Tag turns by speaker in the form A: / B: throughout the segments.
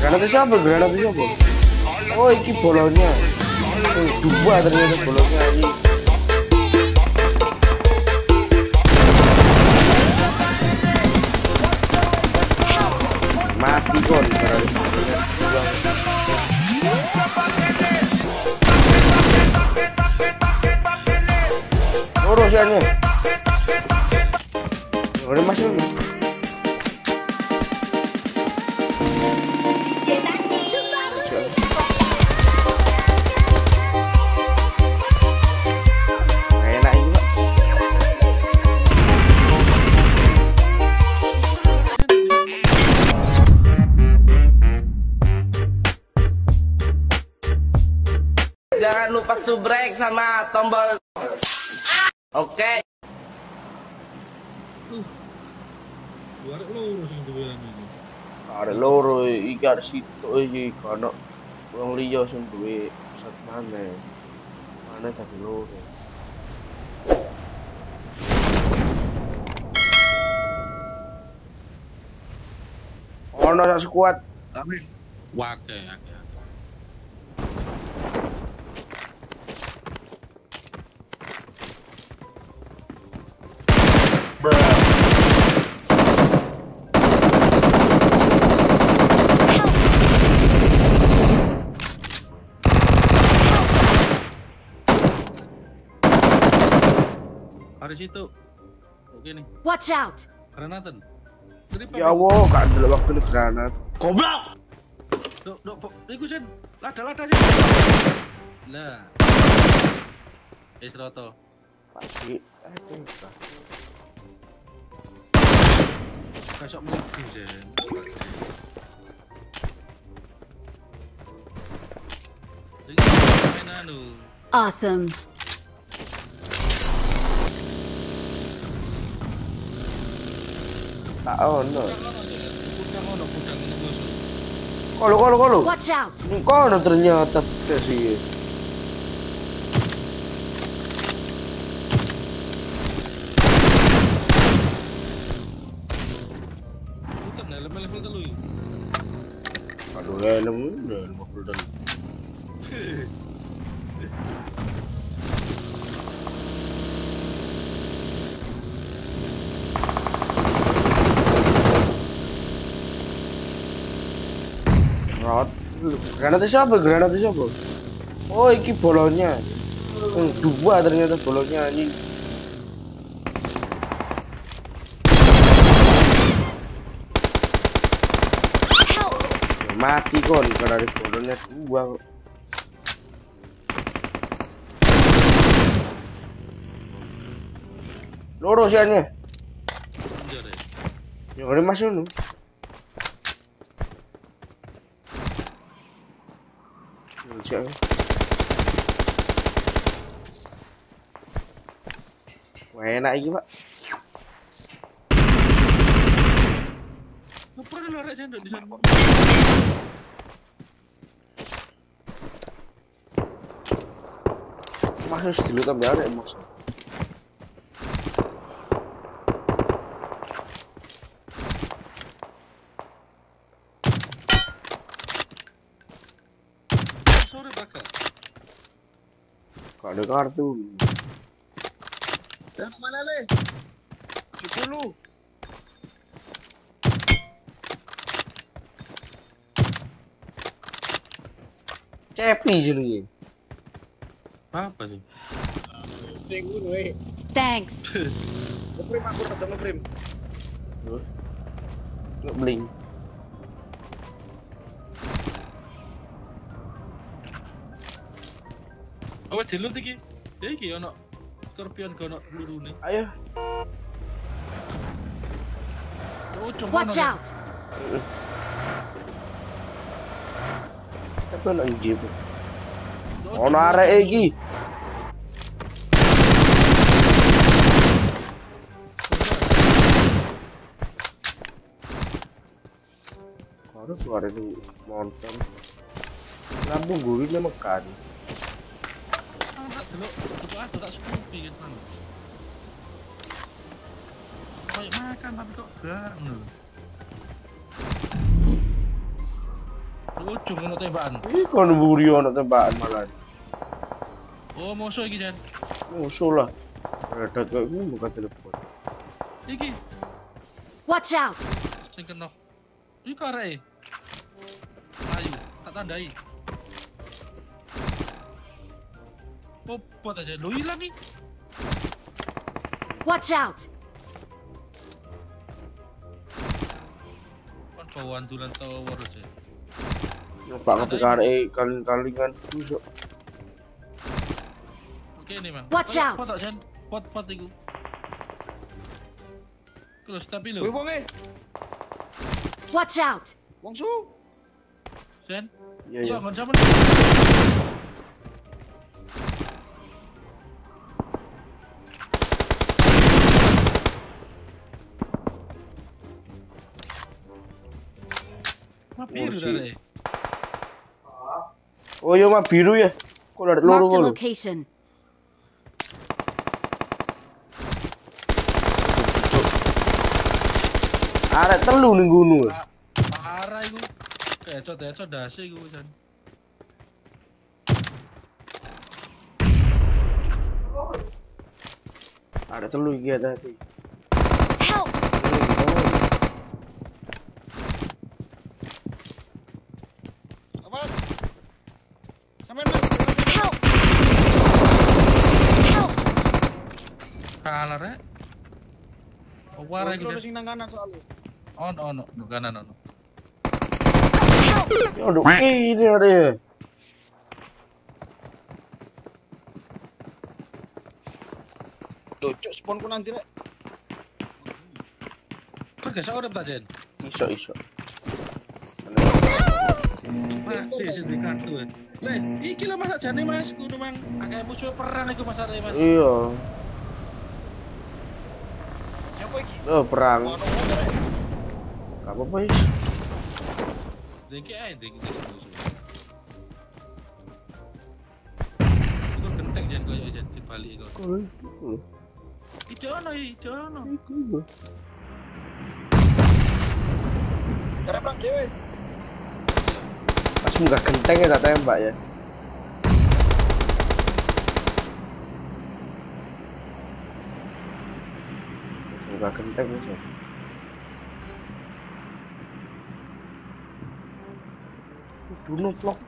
A: Granatnya siapa? Granatnya siapa? Oh, ini bolanya. Oh, dua ternyata bolanya ini. Mati kon Lurus ya nih. Udah masuk
B: Lupa subrek sama tombol. Oke.
C: Luar loro sing duwe iki.
A: Ada loro iki situ iki kono wong liya sing duwe pusat mana. Mana tapi loro. Ono sak sekuat.
C: Tapi wake akeh. Hari situ. Oke nih,
D: Watch out!
C: granatan.
A: Ya Allah, gak ada waktu nih granat.
C: Dok, dok, po- iku sen, lada-lada sen. Lah. Wis roto.
A: Pasti. Eh,
C: Kasok mlebu sen. Anu.
D: Awesome.
A: Kolo kolo kolo.
D: Watch out!
A: Kono ternyata sih. Aduh, helm udah 50 dan. Rot. Granatnya siapa? Granatnya siapa? Oh, iki bolonnya. Hmm, dua ternyata bolonnya anjing. Mati kon karena ada bolonnya dua. Lurus.
C: Anjir ya.
A: Yang masuk lu. Wah enak iki pak.
C: Apa ada lorek sen di sana?
A: Masuk dulu tambah ada emosi.
C: Sore bakal.
A: Gak ada kartu.
E: Ya mana le? 10.
A: Cepi jadi.
C: Apa sih?
E: Sing ngono eh.
D: Thanks.
E: Nge-frame aku nge-frame.
A: Nggak bling.
C: Awas dilut iki. Iki ono skorpion kono pelurune.
A: Ayo.
D: Watch
C: ono.
D: out!
A: Tapi jeep.
C: Oh,
A: Ono arek iki. Harus suara ini monton. Lambung gue ini makan.
C: Tak delok, coba ada tak scoopy kan. Bang. Kayak makan tapi kok gak ngono. Ujung ono tembakan.
A: Ih, kon buri ono tembakan malah.
C: Oh, musuh iki Jan.
A: Musuh lah. Ada kayak gue buka telepon.
C: Iki
D: Watch out!
C: sing kena. Iki areke. Ayo, tak tandai. Popot aja, lu hilang nih.
D: Watch out!
C: Kan bawaan tulan tower aja.
A: Nampak ngerti kare kali-kali kan busuk.
C: Oke nih mang.
D: Watch out.
C: Pot Jan? Pot pot iku. Terus tapi lu,
E: Wih, wong eh.
D: Watch out!
E: Wong su.
C: Jan.
A: Iya,
C: Ya,
A: iya.
C: kan sama.
A: Oh iya mah biru ya. Kok ada loro
D: Marked a
A: kok.
D: location.
A: Ada telu ning gunung.
C: Parah iku. Kecot kecot dasi iku Jan.
A: Ada telu iki ada tadi.
C: Kalah rek. Parah iku.
E: Wong
C: Jan.
E: sing nang kanan soalnya.
C: On on no kanan on.
A: Aduh, ini ada.
E: Loh, cuk spawn ku nanti rek.
C: Kok gak urip ta Jan?
A: Iso iso.
C: Mati sih di kartu ya. Le, iki lah masa jane Mas, kudu mang akeh musuh perang iku Mas arek Mas.
A: Iya.
E: Siapa iki?
A: Oh, perang. Gak apa-apa ya.
C: Dengki ae dengki dengki. Iku genteng jan koyo jan dibalik iku.
A: Kok iku?
C: Ijo ono ijo ono.
A: Iku.
E: Karep perang dhewe.
A: Pas munggah genteng ya tak tembak ya. Munggah genteng bisa. Duno vlog.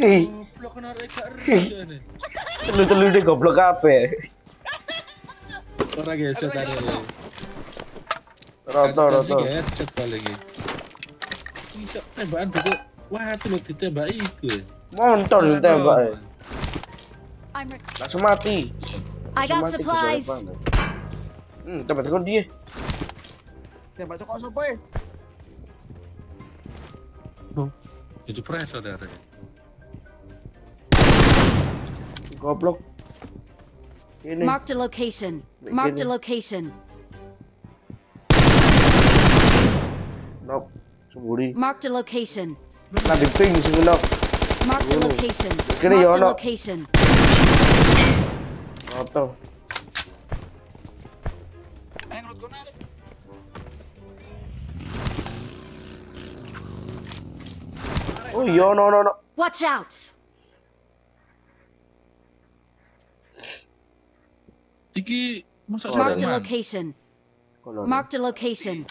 A: Hei,
C: Goblok kena rek gak.
A: Telu-telu deh goblok kabeh.
C: Ora geset tadi.
A: Roto roto.
C: Geset balik iki. Iso tembakan buku. Wah, itu lo ditembak iku.
A: Montor yang tembak.
D: I'm re-
A: Langsung mati.
D: I got
A: Langsung mati,
D: supplies.
A: Hmm, tembak tekan dia.
E: Tembak cok sapa e?
C: Jadi pres saudara.
A: Goblok. Ini.
D: Marked a location. Marked a location.
A: Nok. Semburi.
D: Marked a location.
A: Nah, di ping sing nok.
D: Marked a
A: Oh.
D: location.
A: Kiri,
D: Marked a location.
A: Roto.
E: Nurut kono rek.
A: Oh iya, no no no.
D: Watch out!
C: Iki masa
A: Oh,
D: Marked a
C: Sudirman?
D: location.
A: Kono.
D: Marked a location.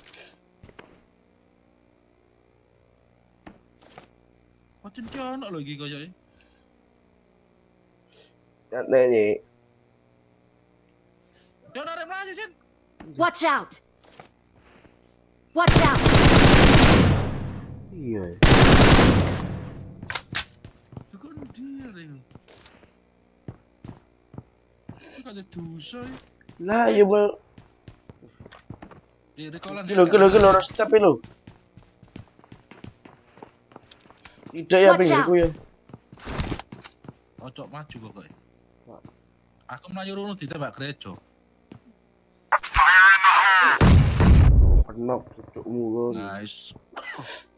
C: Macam cono lagi koyo e.
A: Ya nih.
C: Cono arek mlayu Jen.
D: Watch out! Watch out!
A: Iya.
C: Kok dia rek. Kok ada dosa ya?
A: Lah.
C: Di rekolan.
A: Kilo kilo kilo harus step lo. Tidak ya pinggirku ya.
C: Ojo maju pokoknya. Aku melayu runu ditembak gereja.
A: Kenok cucukmu kan.
C: Nice.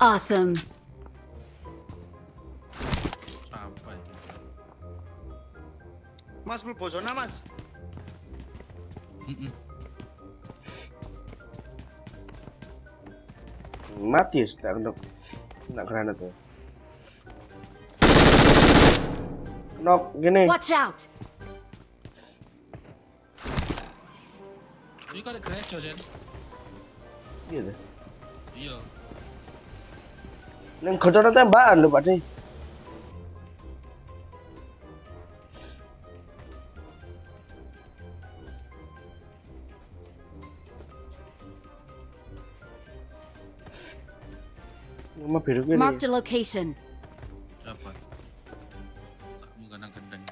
D: Awesome.
C: sampai.
E: Mas mlebu zona, Mas.
A: Mati ya tak kenok. Nak granat ya. Kenok gini.
D: Watch out.
A: Iya deh.
C: Iya.
A: Neng kodoran tembakan lho Pak De. Nama biru gini.
D: Marked a location.
C: Dapat. Gendeng.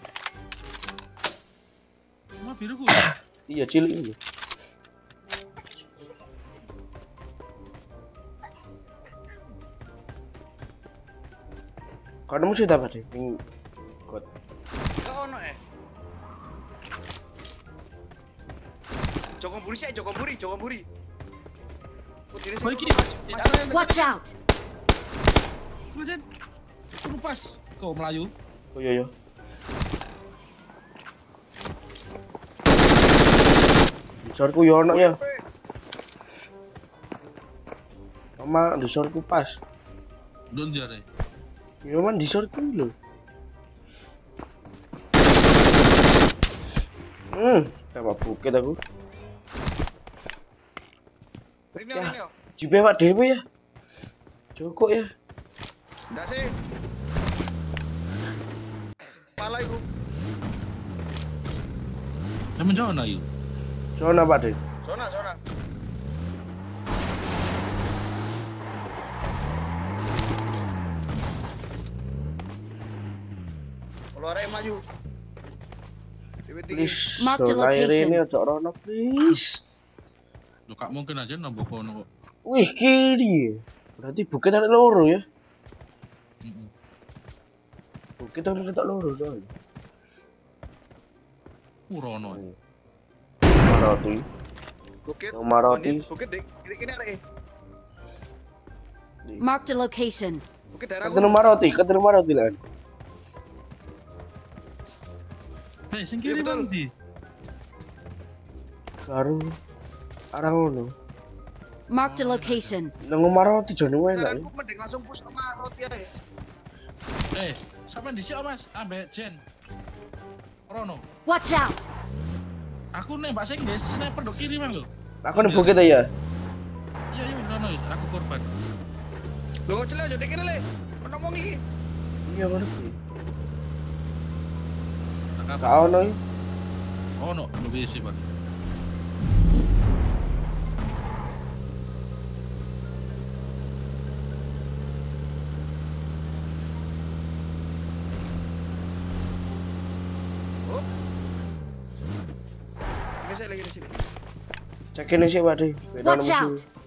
C: Biru.
A: Iya cilik ini. Kau mesti dapat deh. Ping kot.
E: Ya ono eh. Joko Buri sih, Joko Buri, Joko Buri.
D: Watch out.
C: Lu, Jen. Lu pas. Kau Melayu.
A: Oh iya iya. Disorku yo ono ya. Sama disorku pas.
C: Don jare.
A: Ya man disorku lho. Hmm, tambah bukit aku.
E: Rino,
A: Ya.
E: Rino.
A: Jipe Pak Dewi ya. Cukup ya.
E: Ndak sih. Pala iku.
C: Sama jauh na yuk.
A: Zona Pak Dewi.
E: Zona, zona. Kalau arek maju.
A: Please,
D: Mark the location.
A: ini ojo rono please.
C: Lu kak mungkin aja nambah kono kok.
A: Wih, kiri. Berarti bukit ada loro ya. Bukit ada ketok loro soalnya.
C: Urono.
A: Maroti.
E: Bukit.
A: Maroti.
E: Oh, Bukit dek. Ini ini arek.
D: Marked a location.
E: Bukit daerah
A: Ketemu Maroti, ketemu Maroti lah.
C: Hei, sing
E: Iya,
C: kiri nanti.
A: Karo arah ngono.
D: Marked a location.
A: Nang Maroti jane wae lah.
E: Saranku mending langsung push sama roti aja.
C: Eh, sampai di sini mas, ambek Jen. Rono.
D: Watch out.
C: Aku nembak sing des, sniper do kiri mang lo.
A: Aku nih bukit ya.
C: Iya iya Rono, aku korban.
E: Loh, celek aja dek le. Ngomong iki.
A: Iya ngerti.
C: Tak apa.
A: Gak ono iki.
C: Oh no, lebih sih bang.
E: Ini saya lagi di sini.
A: Cek ini sih Pak De. Beda
D: Watch
A: musuh.
D: out.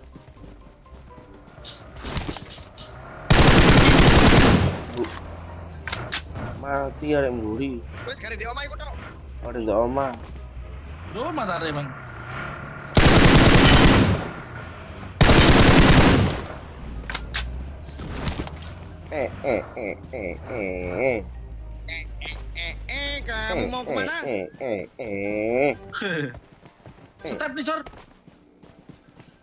A: Mati yang mburi.
E: Wes kare di omah iku tok.
A: Ada nggak oma.
C: Duh, mata re bang.
A: Eh eh eh eh eh.
E: Eh, eh, kamu mau ke mana?
A: Eh eh eh.
C: Step nih sor.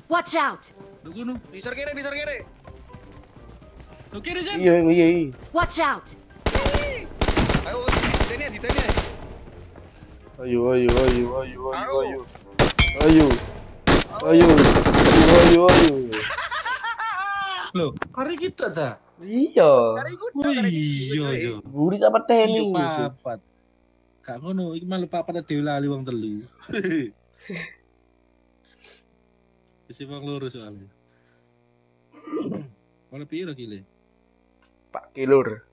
D: Watch out.
C: Kuno.
E: Disor kiri, disor kiri.
C: Duh kiri Jen.
A: Iya iya iya.
D: Watch out.
E: Ayo.
A: Ayo ayo ayo ayo ayo ayo. Ayo. Ayo. Ayo ayo ayo.
C: Loh, hari kita.
A: Iya.
E: Tok, kare
C: iya
E: iki.
C: iya.
A: Buri apa teni
C: Iya papat. Kak ngono, iki papat dhewe lali wong telu. Isi wong loro soalnya. Mana piro kile?
A: Pak Kilur.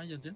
C: 哎，对。